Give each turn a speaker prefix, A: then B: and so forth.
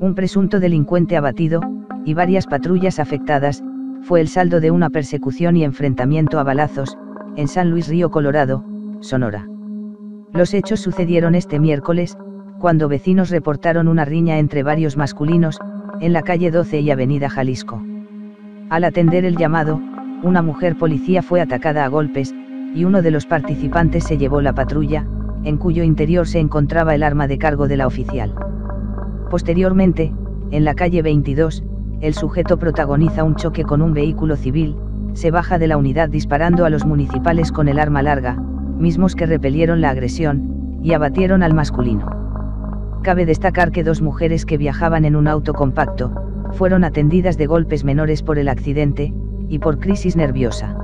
A: Un presunto delincuente abatido, y varias patrullas afectadas, fue el saldo de una persecución y enfrentamiento a balazos, en San Luis Río Colorado, Sonora. Los hechos sucedieron este miércoles, cuando vecinos reportaron una riña entre varios masculinos, en la calle 12 y Avenida Jalisco. Al atender el llamado, una mujer policía fue atacada a golpes, y uno de los participantes se llevó la patrulla, en cuyo interior se encontraba el arma de cargo de la oficial. Posteriormente, en la calle 22, el sujeto protagoniza un choque con un vehículo civil, se baja de la unidad disparando a los municipales con el arma larga, mismos que repelieron la agresión, y abatieron al masculino. Cabe destacar que dos mujeres que viajaban en un auto compacto, fueron atendidas de golpes menores por el accidente, y por crisis nerviosa.